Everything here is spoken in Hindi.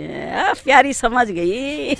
हैं। प्यारी समझ गई।